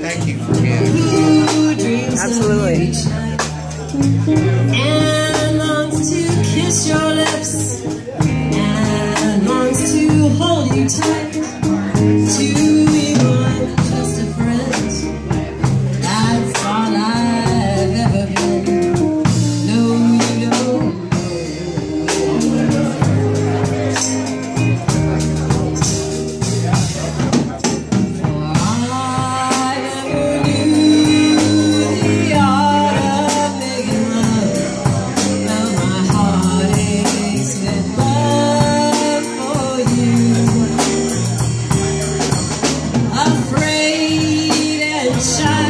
Thank you for being. Absolutely. shine.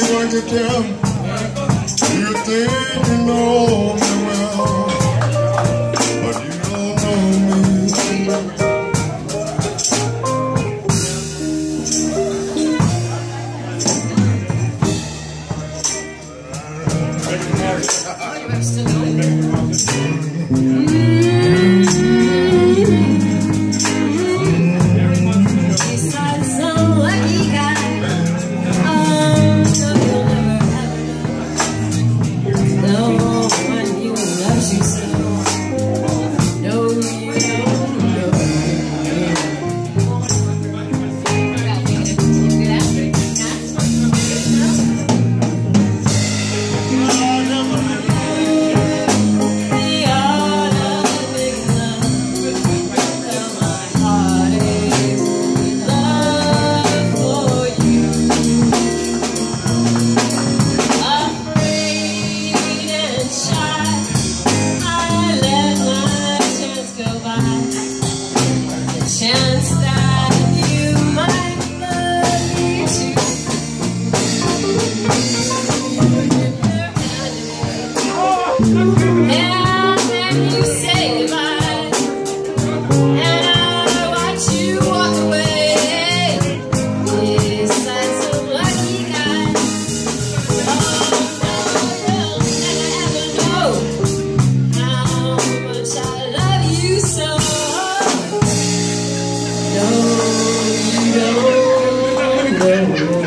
anyone to come. You think you know six, Amen.